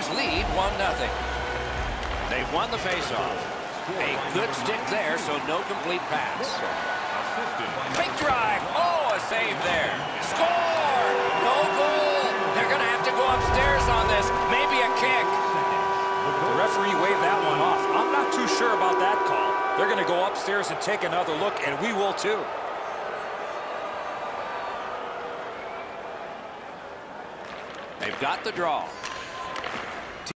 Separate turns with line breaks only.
Kings lead 1-0. They've won the faceoff. A good stick there, so no complete pass. Big drive. Oh, a save there. Score! No goal. They're going to have to go upstairs on this. Maybe a kick.
The referee waved that one off. I'm not too sure about that call. They're going to go upstairs and take another look, and we will too.
They've got the draw.